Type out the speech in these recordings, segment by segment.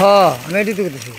हाँ नहीं तो कितने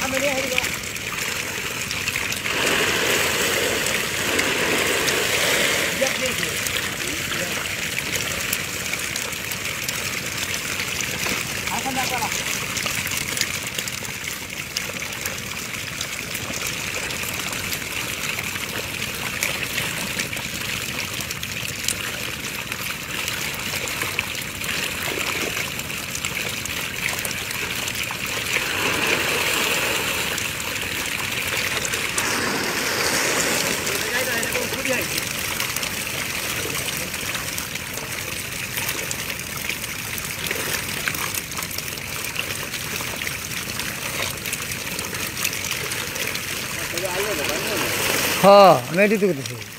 ಆಮೇಲೆ ಹೇಳಿದ ಹಾಕೊಂಡಾಕಲ್ಲ 네. हाँ मैं भी तो